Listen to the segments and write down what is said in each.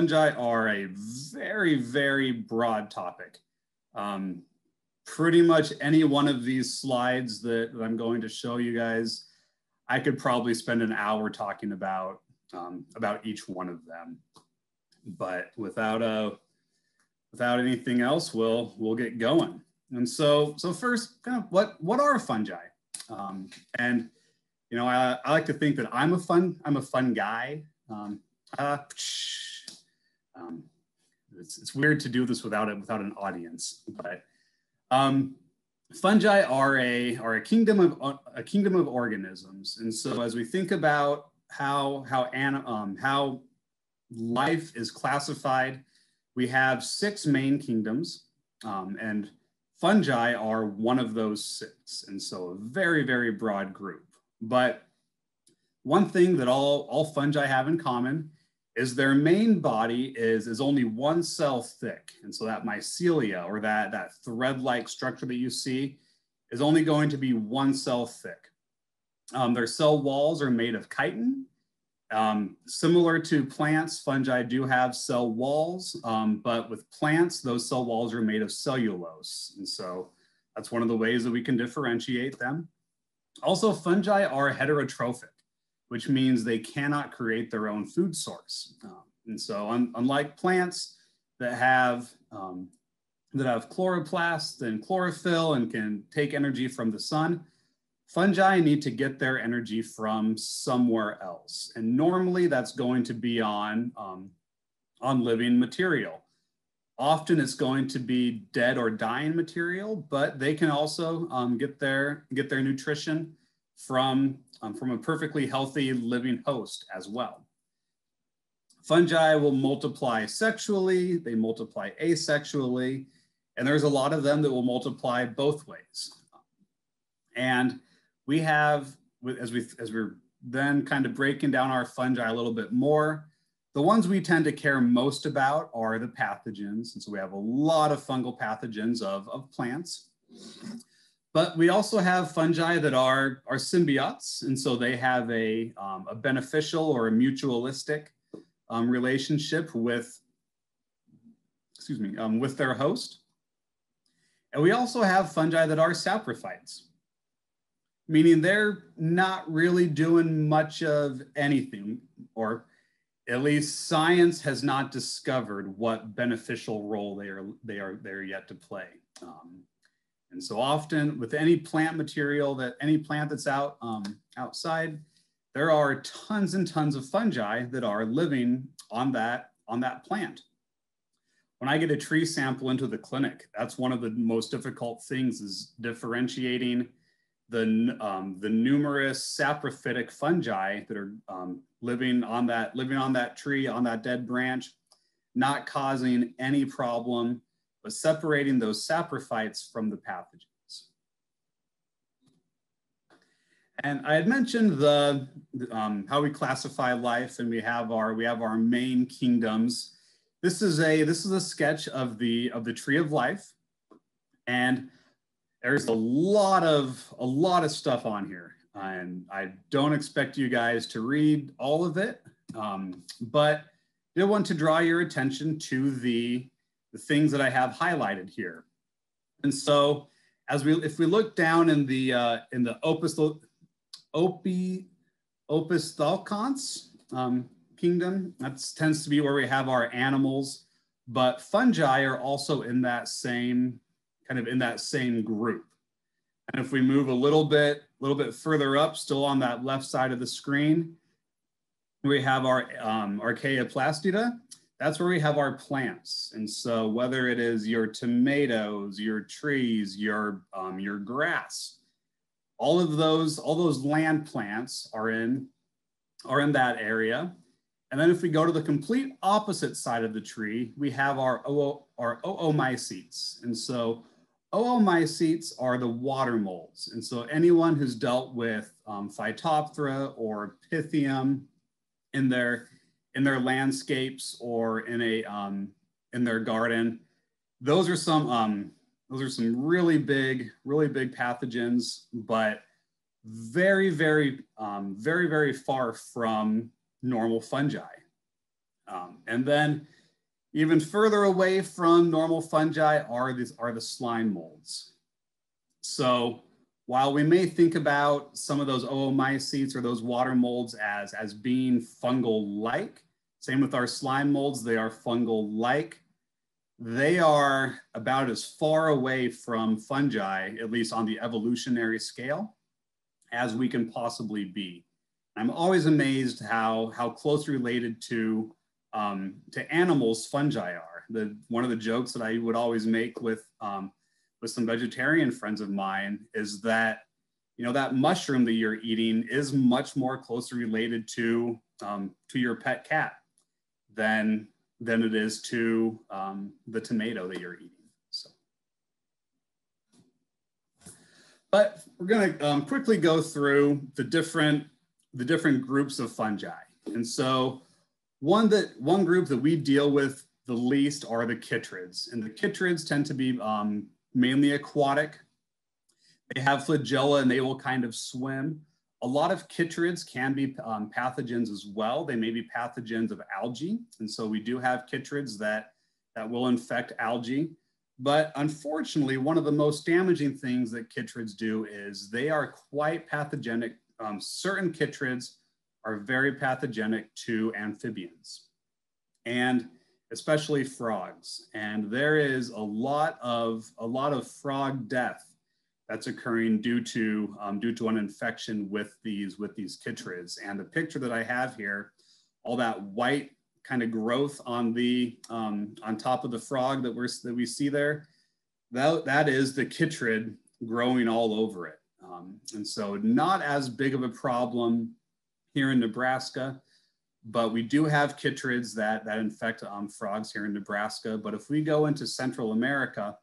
fungi are a very, very broad topic. Um, pretty much any one of these slides that, that, I'm going to show you guys, I could probably spend an hour talking about, um, about each one of them. But without, a, uh, without anything else, we'll, we'll get going. And so, so first, kind of what, what are fungi? Um, and, you know, I, I like to think that I'm a fun, I'm a fun guy. Um, uh, um, it's, it's weird to do this without it without an audience, but um, fungi are a are a kingdom of a kingdom of organisms, and so as we think about how how um, how life is classified, we have six main kingdoms, um, and fungi are one of those six, and so a very very broad group. But one thing that all all fungi have in common is their main body is, is only one cell thick. And so that mycelia or that, that thread-like structure that you see is only going to be one cell thick. Um, their cell walls are made of chitin. Um, similar to plants, fungi do have cell walls, um, but with plants, those cell walls are made of cellulose. And so that's one of the ways that we can differentiate them. Also, fungi are heterotrophic which means they cannot create their own food source. Um, and so un unlike plants that have, um, that have chloroplasts and chlorophyll and can take energy from the sun, fungi need to get their energy from somewhere else. And normally that's going to be on, um, on living material. Often it's going to be dead or dying material, but they can also um, get, their, get their nutrition from, um, from a perfectly healthy living host as well. Fungi will multiply sexually, they multiply asexually, and there's a lot of them that will multiply both ways. And we have, as, we, as we're then kind of breaking down our fungi a little bit more, the ones we tend to care most about are the pathogens. And so we have a lot of fungal pathogens of, of plants. But we also have fungi that are, are symbiotes. And so they have a, um, a beneficial or a mutualistic um, relationship with, excuse me, um, with their host. And we also have fungi that are saprophytes, meaning they're not really doing much of anything, or at least science has not discovered what beneficial role they are, they are, they're yet to play. Um, and so often with any plant material that any plant that's out um, outside, there are tons and tons of fungi that are living on that, on that plant. When I get a tree sample into the clinic, that's one of the most difficult things is differentiating the, um, the numerous saprophytic fungi that are um, living on that living on that tree on that dead branch, not causing any problem but separating those saprophytes from the pathogens. And I had mentioned the um, how we classify life, and we have our we have our main kingdoms. This is a this is a sketch of the of the tree of life, and there's a lot of a lot of stuff on here, and I don't expect you guys to read all of it, um, but I did want to draw your attention to the the things that I have highlighted here. And so as we, if we look down in the, uh, in the opus, opi, opisthokonts um, kingdom, that tends to be where we have our animals, but fungi are also in that same, kind of in that same group. And if we move a little bit, a little bit further up, still on that left side of the screen, we have our um, Archaeoplastida, that's where we have our plants. And so whether it is your tomatoes, your trees, your, um, your grass, all of those, all those land plants are in, are in that area. And then if we go to the complete opposite side of the tree, we have our, oo, our oomycetes. And so oomycetes are the water molds. And so anyone who's dealt with um, Phytophthora or Pythium in their in their landscapes or in a um, in their garden. Those are some um, those are some really big, really big pathogens, but very, very, um, very, very far from normal fungi. Um, and then even further away from normal fungi are, these, are the slime molds. So while we may think about some of those oomycetes or those water molds as, as being fungal-like, same with our slime molds, they are fungal-like. They are about as far away from fungi, at least on the evolutionary scale, as we can possibly be. I'm always amazed how, how closely related to, um, to animals fungi are. The, one of the jokes that I would always make with, um, with some vegetarian friends of mine is that, you know, that mushroom that you're eating is much more closely related to, um, to your pet cat than, than it is to um, the tomato that you're eating. So. But we're gonna um, quickly go through the different the different groups of fungi. And so one that one group that we deal with the least are the chytrids. And the chytrids tend to be um, mainly aquatic. They have flagella and they will kind of swim. A lot of chytrids can be um, pathogens as well. They may be pathogens of algae. And so we do have chytrids that, that will infect algae. But unfortunately, one of the most damaging things that chytrids do is they are quite pathogenic um, certain chytrids are very pathogenic to amphibians and especially frogs. And there is a lot of a lot of frog death that's occurring due to um, due to an infection with these with these chytrids. And the picture that I have here, all that white kind of growth on the um, on top of the frog that we're that we see there, that that is the chytrid growing all over it. Um, and so not as big of a problem here in Nebraska, but we do have chytrids that, that infect um, frogs here in Nebraska. But if we go into Central America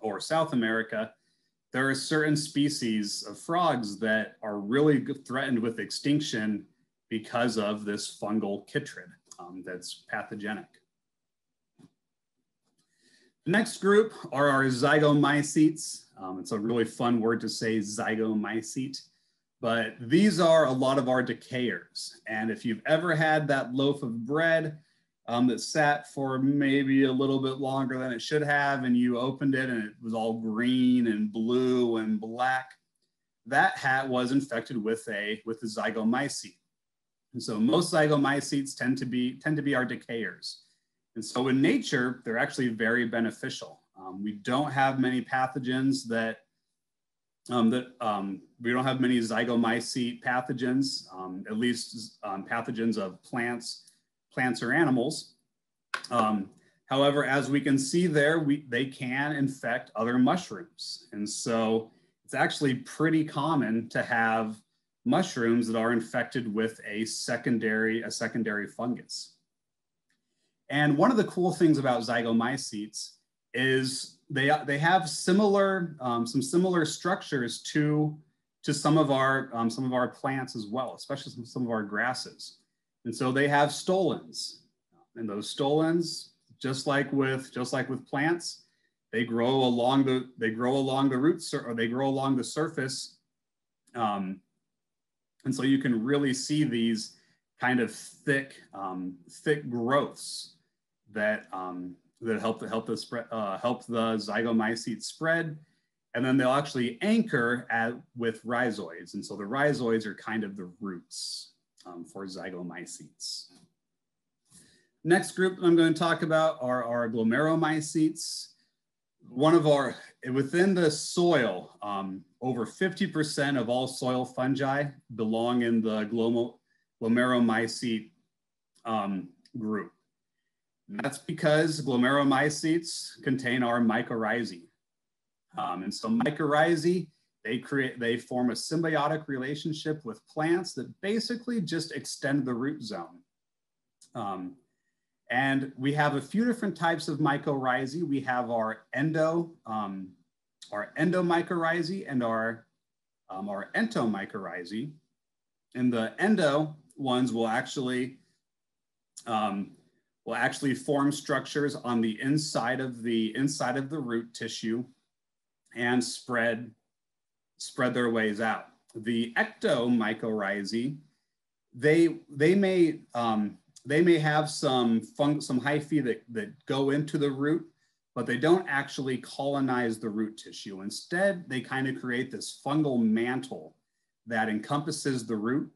or South America, there are certain species of frogs that are really threatened with extinction because of this fungal chytrid um, that's pathogenic. The next group are our zygomycetes. Um, it's a really fun word to say, zygomycete. But these are a lot of our decayers. And if you've ever had that loaf of bread um, that sat for maybe a little bit longer than it should have, and you opened it and it was all green and blue and black, that hat was infected with a with a zygomycete. And so most zygomycetes tend to be tend to be our decayers. And so in nature, they're actually very beneficial. Um, we don't have many pathogens that, um, that um, we don't have many zygomycete pathogens, um, at least um, pathogens of plants, plants or animals. Um, however, as we can see there, we, they can infect other mushrooms. And so it's actually pretty common to have mushrooms that are infected with a secondary, a secondary fungus. And one of the cool things about zygomycetes is they, they have similar, um, some similar structures to, to some of our, um, some of our plants as well, especially some, some of our grasses. And so they have stolons and those stolons, just like with, just like with plants, they grow along the, they grow along the roots or they grow along the surface. Um, and so you can really see these kind of thick, um, thick growths that um, that help help the spread uh, help the zygomycete spread, and then they'll actually anchor at with rhizoids, and so the rhizoids are kind of the roots um, for zygomycetes. Next group I'm going to talk about are our glomeromycetes. One of our within the soil, um, over 50% of all soil fungi belong in the glomeromycete um, group. That's because glomeromycetes contain our mycorrhizae. Um, and so mycorrhizae, they create, they form a symbiotic relationship with plants that basically just extend the root zone. Um, and we have a few different types of mycorrhizae. We have our endo, um, our endomycorrhizae and our, um, our ectomycorrhizae. And the endo ones will actually um, will actually form structures on the inside of the inside of the root tissue and spread spread their ways out. The ectomycorrhizae, they they may um, they may have some fung some hyphae that, that go into the root, but they don't actually colonize the root tissue. Instead, they kind of create this fungal mantle that encompasses the root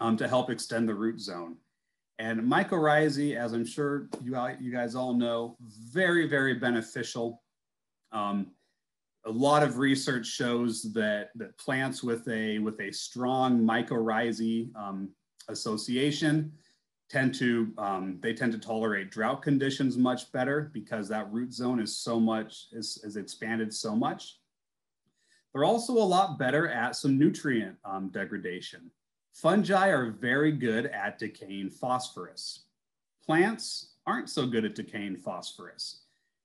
um, to help extend the root zone. And mycorrhizae, as I'm sure you, you guys all know, very, very beneficial. Um, a lot of research shows that, that plants with a, with a strong mycorrhizae um, association tend to, um, they tend to tolerate drought conditions much better because that root zone is so much, is, is expanded so much. They're also a lot better at some nutrient um, degradation. Fungi are very good at decaying phosphorus. Plants aren't so good at decaying phosphorus.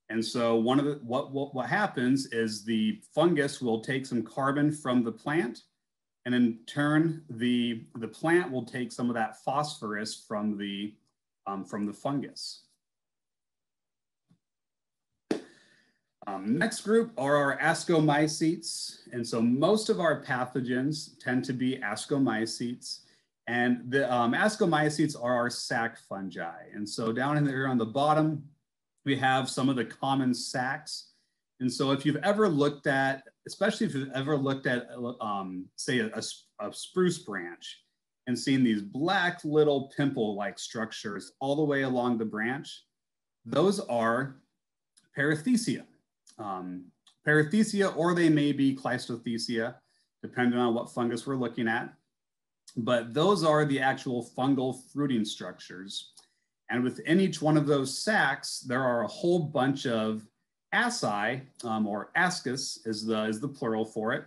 And so one of the, what, what, what happens is the fungus will take some carbon from the plant and in turn the, the plant will take some of that phosphorus from the, um, from the fungus. Um, next group are our ascomycetes. And so most of our pathogens tend to be ascomycetes. And the um, ascomycetes are our sac fungi. And so down in there on the bottom, we have some of the common sacs. And so if you've ever looked at, especially if you've ever looked at, um, say, a, a spruce branch and seen these black little pimple-like structures all the way along the branch, those are perithecia um, or they may be cleistothecia, depending on what fungus we're looking at. But those are the actual fungal fruiting structures. And within each one of those sacs, there are a whole bunch of asci, um, or ascus is the, is the plural for it.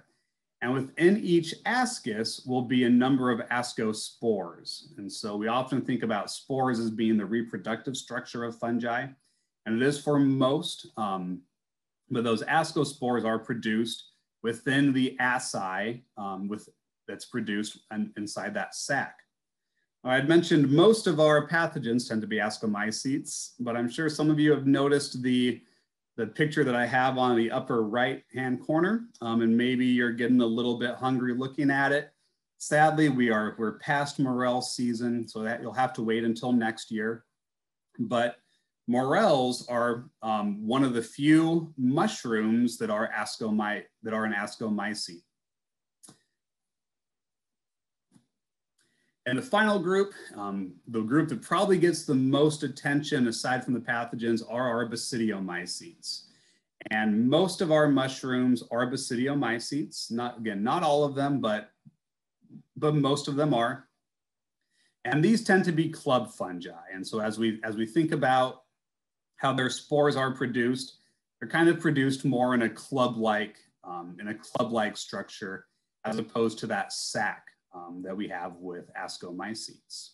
And within each ascus will be a number of ascospores. And so we often think about spores as being the reproductive structure of fungi. And it is for most. Um, but those ascospores are produced within the asci um, with, that's produced in, inside that sac. I had mentioned most of our pathogens tend to be ascomycetes, but I'm sure some of you have noticed the, the picture that I have on the upper right hand corner, um, and maybe you're getting a little bit hungry looking at it. Sadly, we are, we're past morel season, so that you'll have to wait until next year. But Morels are um, one of the few mushrooms that are ascomycete, that are an ascomycete. And the final group, um, the group that probably gets the most attention aside from the pathogens are our basidiomycetes. And most of our mushrooms are basidiomycetes. Not again, not all of them, but but most of them are. And these tend to be club fungi. And so as we as we think about how their spores are produced. They're kind of produced more in a club-like um, in a club-like structure as opposed to that sac um, that we have with ascomycetes.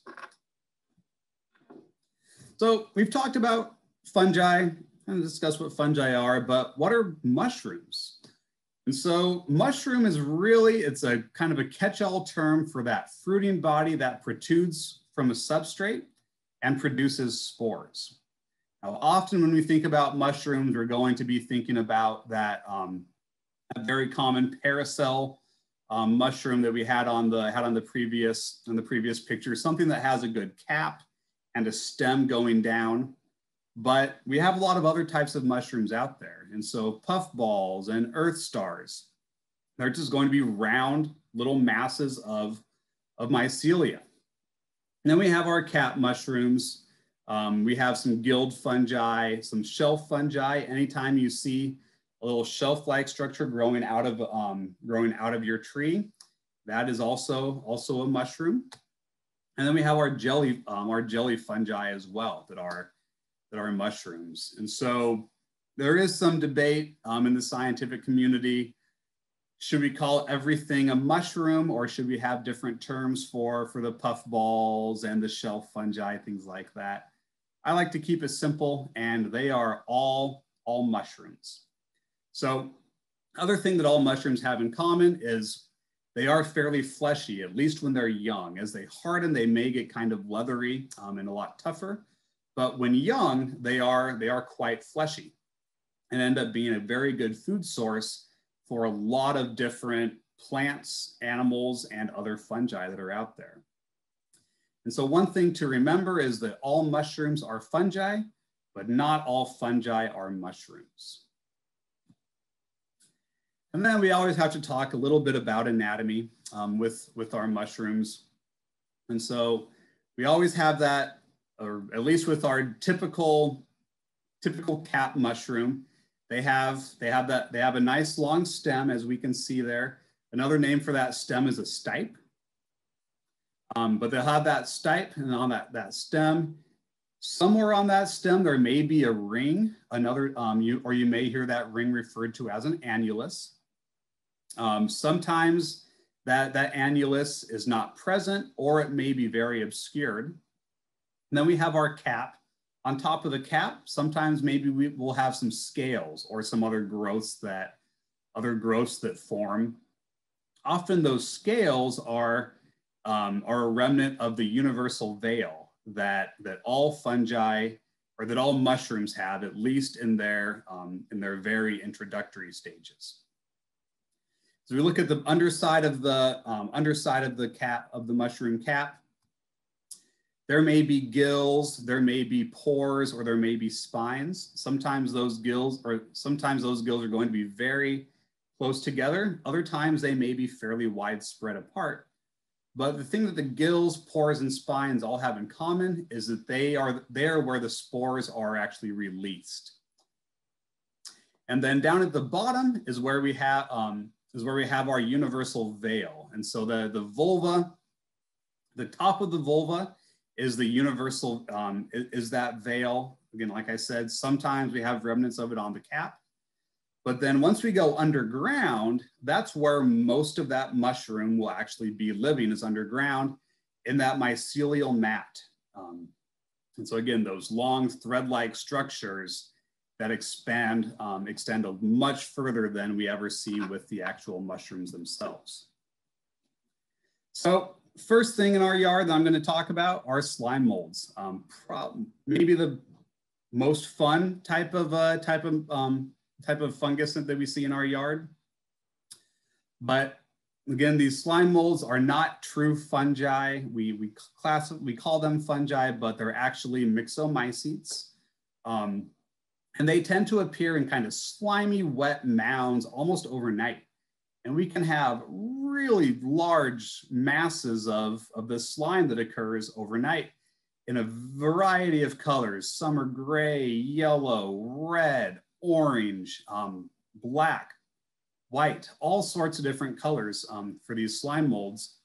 So we've talked about fungi and discussed what fungi are, but what are mushrooms? And so mushroom is really, it's a kind of a catch-all term for that fruiting body that protrudes from a substrate and produces spores. Now, often when we think about mushrooms, we're going to be thinking about that um, very common parasol um, mushroom that we had on the had on the previous in the previous picture, something that has a good cap and a stem going down. But we have a lot of other types of mushrooms out there. And so puffballs and earth stars, they're just going to be round little masses of, of mycelia. And then we have our cap mushrooms, um, we have some gilled fungi, some shelf fungi. Anytime you see a little shelf-like structure growing out of um, growing out of your tree, that is also also a mushroom. And then we have our jelly um, our jelly fungi as well that are that are mushrooms. And so there is some debate um, in the scientific community. Should we call everything a mushroom or should we have different terms for, for the puffballs and the shelf fungi, things like that? I like to keep it simple and they are all, all mushrooms. So other thing that all mushrooms have in common is they are fairly fleshy, at least when they're young. As they harden, they may get kind of leathery um, and a lot tougher. But when young, they are, they are quite fleshy and end up being a very good food source for a lot of different plants, animals, and other fungi that are out there. And so one thing to remember is that all mushrooms are fungi, but not all fungi are mushrooms. And then we always have to talk a little bit about anatomy um, with, with our mushrooms. And so we always have that, or at least with our typical, typical cap mushroom, they have, they have that, they have a nice long stem as we can see there. Another name for that stem is a stipe. Um, but they'll have that stipe and on that, that stem, somewhere on that stem, there may be a ring, another, um, you, or you may hear that ring referred to as an annulus. Um, sometimes that, that annulus is not present or it may be very obscured. And then we have our cap. On top of the cap, sometimes maybe we will have some scales or some other growths that, other growths that form. Often those scales are, um, are a remnant of the universal veil that, that all fungi or that all mushrooms have, at least in their, um, in their very introductory stages. So we look at the underside of the um, underside of the cap of the mushroom cap. There may be gills, there may be pores, or there may be spines. Sometimes those gills or sometimes those gills are going to be very close together. Other times they may be fairly widespread apart. But the thing that the gills, pores, and spines all have in common is that they are there where the spores are actually released. And then down at the bottom is where we have um, is where we have our universal veil. And so the, the volva, the top of the volva is the universal, um, is, is that veil. Again, like I said, sometimes we have remnants of it on the cap. But then once we go underground, that's where most of that mushroom will actually be living is underground in that mycelial mat. Um, and so again, those long thread-like structures that expand, um, extend much further than we ever see with the actual mushrooms themselves. So first thing in our yard that I'm gonna talk about are slime molds. Um, maybe the most fun type of, uh, type, of, um, type of fungus that we see in our yard. But again, these slime molds are not true fungi. We, we, class, we call them fungi, but they're actually myxomycetes. Um, and they tend to appear in kind of slimy, wet mounds almost overnight. And we can have really large masses of, of the slime that occurs overnight in a variety of colors. Some are gray, yellow, red, orange, um, black, white, all sorts of different colors um, for these slime molds.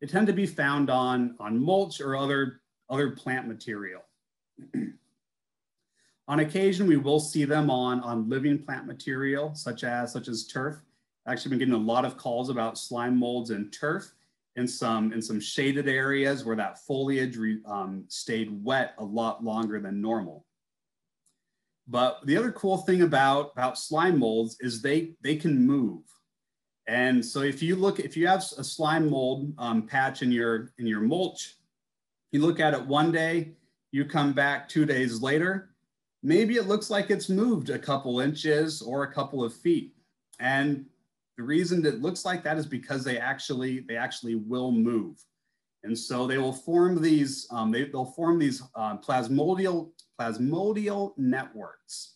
They tend to be found on, on mulch or other, other plant material. On occasion, we will see them on, on living plant material, such as, such as turf. I've actually been getting a lot of calls about slime molds and turf in some, in some shaded areas where that foliage re, um, stayed wet a lot longer than normal. But the other cool thing about, about slime molds is they, they can move. And so if you look, if you have a slime mold um, patch in your, in your mulch, you look at it one day, you come back two days later, maybe it looks like it's moved a couple inches or a couple of feet. And the reason that it looks like that is because they actually they actually will move. And so they will form these, um, they, will form these uh, plasmodial, plasmodial networks.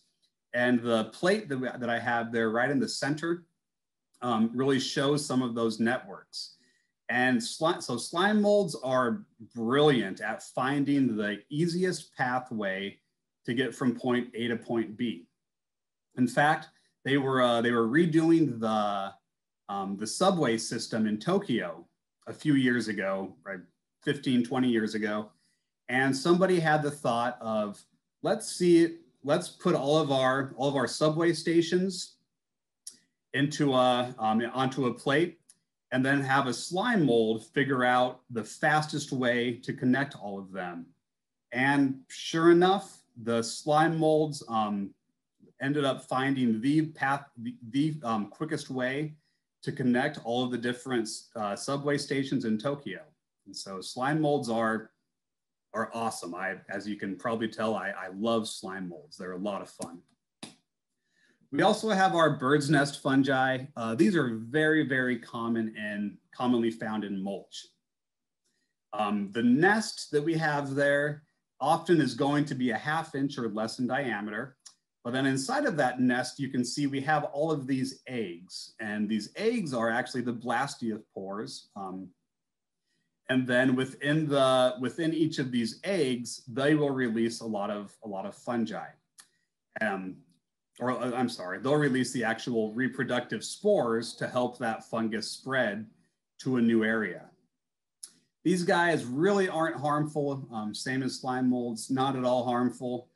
And the plate that, that I have there right in the center um, really shows some of those networks. And slime, so slime molds are brilliant at finding the easiest pathway to get from point A to point B. In fact, they were, uh, they were redoing the, um, the subway system in Tokyo a few years ago, right, 15, 20 years ago. And somebody had the thought of, let's see, let's put all of our, all of our subway stations into a, um, onto a plate and then have a slime mold figure out the fastest way to connect all of them. And sure enough, the slime molds um, ended up finding the path, the, the um, quickest way to connect all of the different uh, subway stations in Tokyo. And so slime molds are, are awesome. I, as you can probably tell, I, I love slime molds. They're a lot of fun. We also have our bird's nest fungi. Uh, these are very, very common and commonly found in mulch. Um, the nest that we have there often is going to be a half inch or less in diameter. But then inside of that nest, you can see we have all of these eggs. And these eggs are actually the blastiospores. Um, and then within, the, within each of these eggs, they will release a lot of, a lot of fungi. Um, or uh, I'm sorry, they'll release the actual reproductive spores to help that fungus spread to a new area. These guys really aren't harmful, um, same as slime molds, not at all harmful.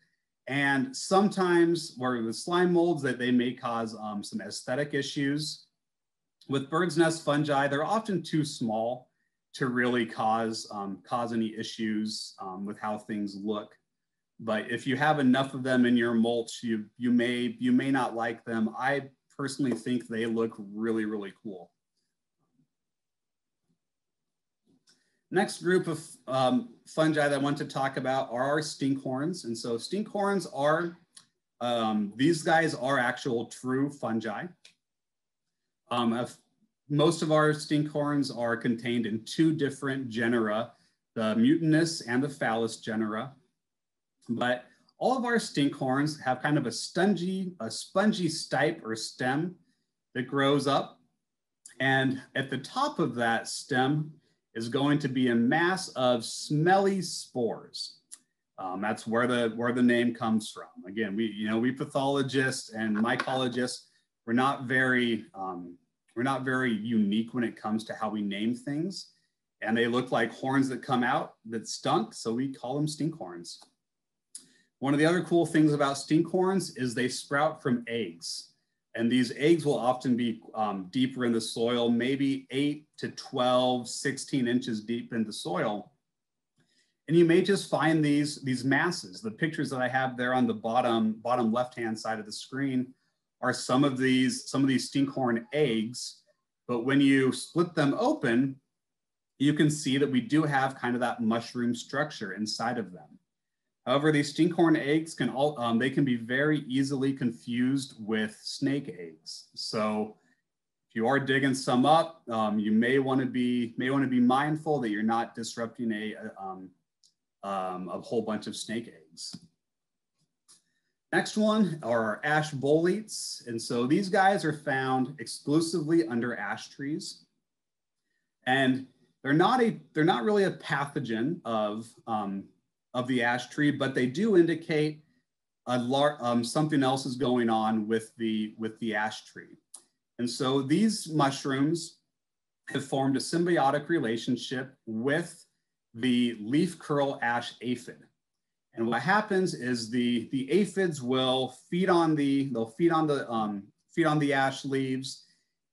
And sometimes where with slime molds that they may cause um, some aesthetic issues. With bird's nest fungi, they're often too small to really cause, um, cause any issues um, with how things look. But if you have enough of them in your mulch, you, you, may, you may not like them. I personally think they look really, really cool. Next group of um, fungi that I want to talk about are our stinkhorns. And so stinkhorns are, um, these guys are actual true fungi. Um, most of our stinkhorns are contained in two different genera, the Mutinus and the phallus genera. But all of our stinkhorns have kind of a spongy, a spongy stipe or stem that grows up. And at the top of that stem is going to be a mass of smelly spores. Um, that's where the where the name comes from. Again, we you know we pathologists and mycologists we're not very um, we're not very unique when it comes to how we name things, and they look like horns that come out that stunk, so we call them stink horns. One of the other cool things about stink horns is they sprout from eggs. And these eggs will often be um, deeper in the soil, maybe 8 to 12, 16 inches deep in the soil. And you may just find these, these masses. The pictures that I have there on the bottom, bottom left-hand side of the screen are some of these, some of these stinkhorn eggs. But when you split them open, you can see that we do have kind of that mushroom structure inside of them. However, these stinkhorn eggs can all, um, they can be very easily confused with snake eggs. So if you are digging some up, um, you may want to be may want to be mindful that you're not disrupting a, um, um, a whole bunch of snake eggs. Next one are ash boletes. And so these guys are found exclusively under ash trees. And they're not a they're not really a pathogen of um, of the ash tree, but they do indicate a lar- um, something else is going on with the, with the ash tree. And so these mushrooms have formed a symbiotic relationship with the leaf curl ash aphid. And what happens is the, the aphids will feed on the, they'll feed on the, um, feed on the ash leaves,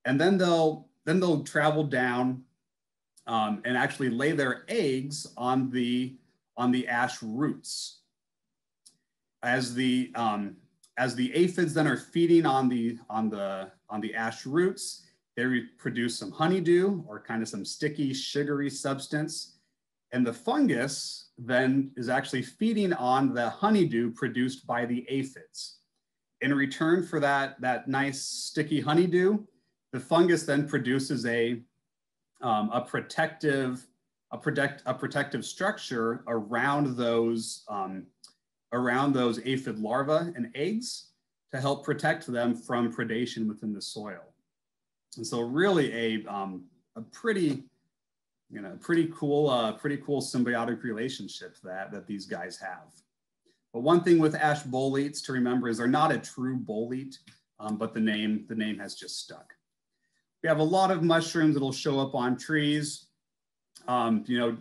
and then they'll, then they'll travel down um, and actually lay their eggs on the on the ash roots. As the, um, as the aphids then are feeding on the, on the, on the ash roots, they produce some honeydew or kind of some sticky, sugary substance. And the fungus then is actually feeding on the honeydew produced by the aphids. In return for that, that nice sticky honeydew, the fungus then produces a, um, a protective a protect a protective structure around those um, around those aphid larvae and eggs to help protect them from predation within the soil. And so really a, um, a pretty, you know, pretty cool, uh, pretty cool symbiotic relationship that, that these guys have. But one thing with ash boletes to remember is they're not a true bolete, um, but the name, the name has just stuck. We have a lot of mushrooms that'll show up on trees. Um, you know,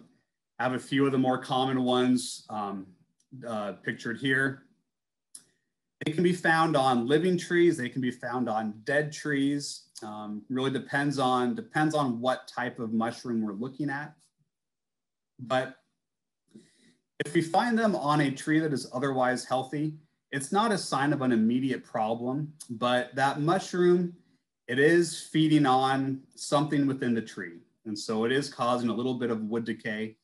have a few of the more common ones um, uh, pictured here. They can be found on living trees. They can be found on dead trees. Um, really depends on, depends on what type of mushroom we're looking at. But if we find them on a tree that is otherwise healthy, it's not a sign of an immediate problem, but that mushroom, it is feeding on something within the tree. And so it is causing a little bit of wood decay.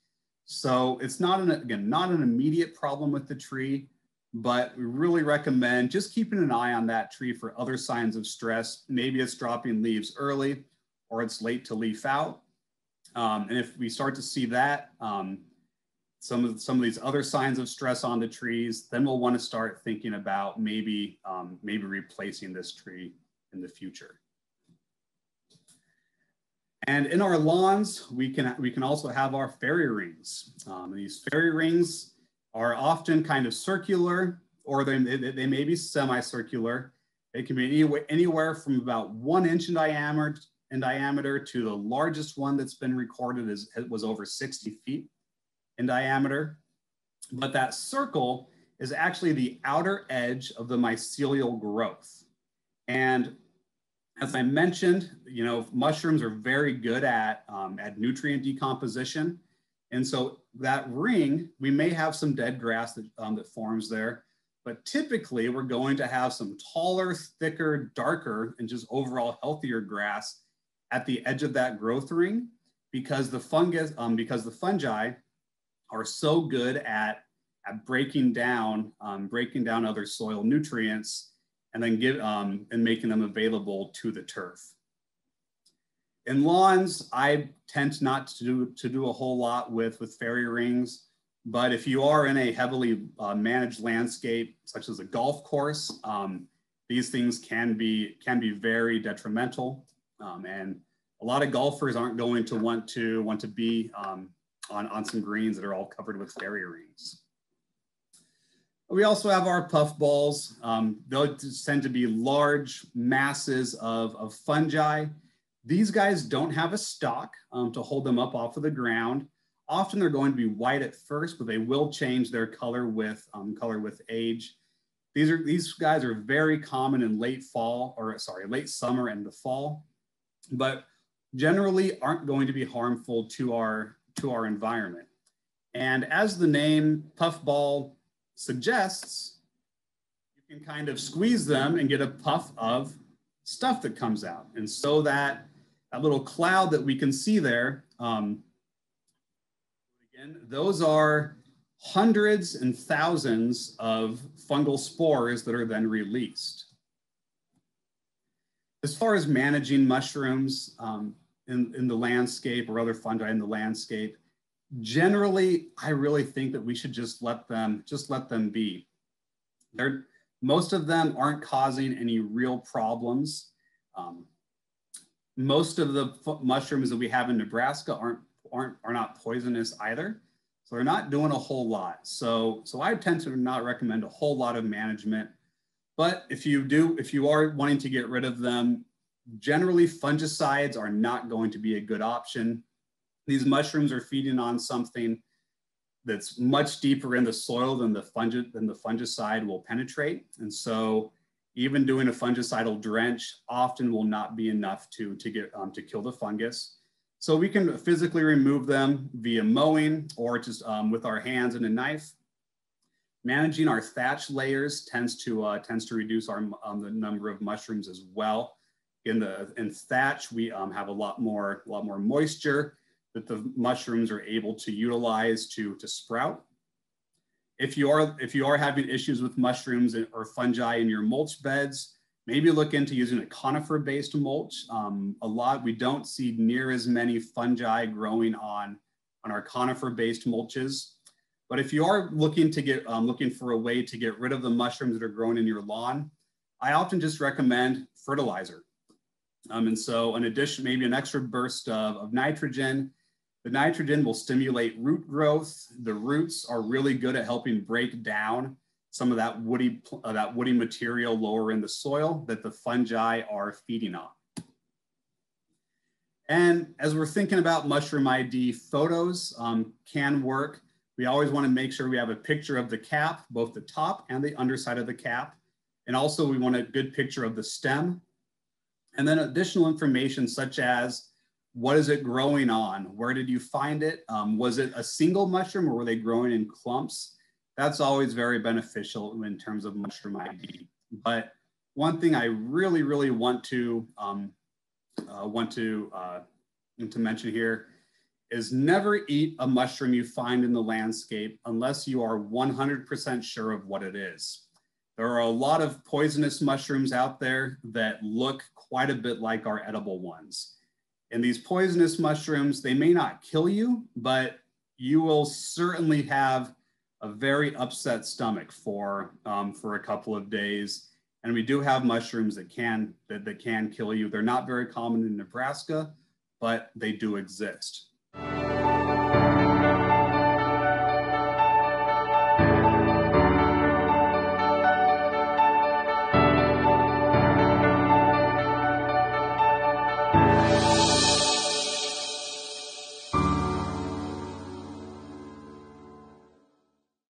So it's not an, again, not an immediate problem with the tree, but we really recommend just keeping an eye on that tree for other signs of stress. Maybe it's dropping leaves early or it's late to leaf out. Um, and if we start to see that, um, some of some of these other signs of stress on the trees, then we'll want to start thinking about maybe um, maybe replacing this tree in the future. And in our lawns, we can we can also have our fairy rings. Um, these fairy rings are often kind of circular, or they, they, may be semicircular. They can be any, anywhere from about one inch in diameter in diameter to the largest one that's been recorded is was over 60 feet in diameter. But that circle is actually the outer edge of the mycelial growth. And as I mentioned, you know, mushrooms are very good at, um, at nutrient decomposition. And so that ring, we may have some dead grass that, um, that forms there, but typically we're going to have some taller, thicker, darker, and just overall healthier grass at the edge of that growth ring because the fungus, um, because the fungi are so good at, at breaking down, um, breaking down other soil nutrients and then give, um, and making them available to the turf. In lawns, I tend not to do, to do a whole lot with, with fairy rings, but if you are in a heavily uh, managed landscape, such as a golf course, um, these things can be, can be very detrimental. Um, and a lot of golfers aren't going to want to, want to be um, on, on some greens that are all covered with fairy rings. We also have our puff balls. Um, those tend to be large masses of, of fungi. These guys don't have a stalk um, to hold them up off of the ground. Often they're going to be white at first, but they will change their color with, um, color with age. These, are, these guys are very common in late fall, or sorry, late summer and the fall, but generally aren't going to be harmful to our, to our environment. And as the name puffball suggests, you can kind of squeeze them and get a puff of stuff that comes out. And so that, that little cloud that we can see there, um, again, those are hundreds and thousands of fungal spores that are then released. As far as managing mushrooms, um, in, in the landscape or other fungi in the landscape. Generally, I really think that we should just let them just let them be. They're, most of them aren't causing any real problems. Um, most of the mushrooms that we have in Nebraska aren't, aren't, are not poisonous either. So they're not doing a whole lot. So, so I tend to not recommend a whole lot of management. But if you do, if you are wanting to get rid of them, generally fungicides are not going to be a good option. These mushrooms are feeding on something that's much deeper in the soil than the, fungi than the fungicide will penetrate. And so even doing a fungicidal drench often will not be enough to, to, get, um, to kill the fungus. So we can physically remove them via mowing or just um, with our hands and a knife. Managing our thatch layers tends to, uh, tends to reduce our, um, the number of mushrooms as well in the in thatch, we um, have a lot more, a lot more moisture that the mushrooms are able to utilize to, to sprout. If you are if you are having issues with mushrooms or fungi in your mulch beds, maybe look into using a conifer-based mulch. Um, a lot we don't see near as many fungi growing on on our conifer-based mulches. But if you are looking to get um, looking for a way to get rid of the mushrooms that are growing in your lawn, I often just recommend fertilizer. Um, and so an addition, maybe an extra burst of, of nitrogen. The nitrogen will stimulate root growth. The roots are really good at helping break down some of that woody, uh, that woody material lower in the soil that the fungi are feeding on. And as we're thinking about mushroom ID, photos um, can work. We always wanna make sure we have a picture of the cap, both the top and the underside of the cap. And also we want a good picture of the stem and then additional information such as what is it growing on? Where did you find it? Um, was it a single mushroom or were they growing in clumps? That's always very beneficial in terms of mushroom ID. But one thing I really, really want to um, uh, want to uh, to mention here is never eat a mushroom you find in the landscape unless you are 100% sure of what it is. There are a lot of poisonous mushrooms out there that look quite a bit like our edible ones. And these poisonous mushrooms, they may not kill you, but you will certainly have a very upset stomach for, um, for a couple of days. And we do have mushrooms that can, that, that can kill you. They're not very common in Nebraska, but they do exist.